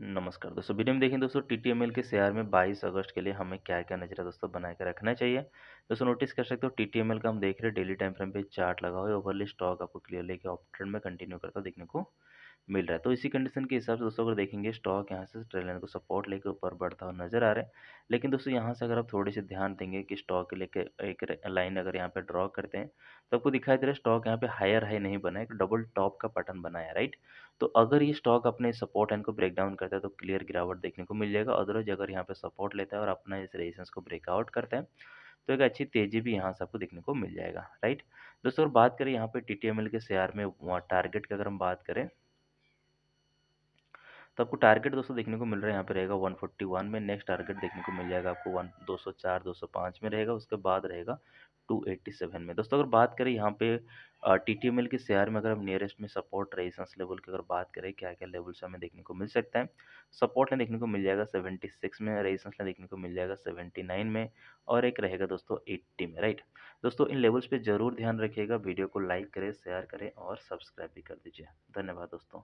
नमस्कार दोस्तों, वीडियो में देखें दोस्तों टीटीएमएल के शेयर में 22 अगस्त के लिए हमें क्या क्या नज़र दोस्तों बना के रखना चाहिए। दोस्तों नोटिस कर सकते हो टीटीएमएल का हम देख रहे हैं डेली टाइम फ्रेम पे चार्ट लगा हुआ है ओवरली स्टॉक आपको क्लियरली के ऑप्शन में कंटिन्यू करता देखने को मिल रहा है। तो इसी कंडीशन के हिसाब से दोस्तों अगर देखेंगे स्टॉक यहाँ से ट्रेल लाइन को सपोर्ट लेकर ऊपर बढ़ता हुआ नज़र आ रहा है। लेकिन दोस्तों यहाँ से अगर आप थोड़ी सी ध्यान देंगे कि स्टॉक लेके एक लाइन अगर यहाँ पे ड्रॉ करते हैं तो आपको दिखाई दे रहा है स्टॉक यहाँ पे हायर हाई नहीं बना है, एक डबल टॉप का पैटर्न बनाया राइट तो अगर ये स्टॉक अपने सपोर्ट लाइन को ब्रेक डाउन करता है तो क्लियर गिरावट देखने को मिल जाएगा। अदरवाइज़ अगर यहाँ पे सपोर्ट लेता है और अपना इस रेजिस्टेंस को ब्रेकआउट करता है तो एक अच्छी तेज़ी भी यहाँ से आपको देखने को मिल जाएगा राइट दोस्तों अगर बात करें यहाँ पे टी के शेयर में टारगेट की अगर हम बात करें तो आपको टारगेट दोस्तों देखने को मिल रहा है, यहाँ पे रहेगा 141 में नेक्स्ट टारगेट देखने को मिल जाएगा आपको वन दो सौ चार दो सौ पाँच में रहेगा, उसके बाद रहेगा 287 में। दोस्तों अगर बात करें यहाँ पे टी टी एम एल के शेयर में अगर हम नियरेस्ट में सपोर्ट रेजिस्टेंस लेवल की अगर बात करें क्या क्या लेवल से हमें देखने को मिल सकता है? सपोर्ट ने देखने को मिल जाएगा 76 में रेजिस्टेंस ने देखने को मिल जाएगा 79 में और एक रहेगा दोस्तों 80 में राइट दोस्तों इन लेवल्स पे ज़रूर ध्यान रखिएगा, वीडियो को लाइक करें शेयर करें और सब्सक्राइब भी कर दीजिए। धन्यवाद दोस्तों।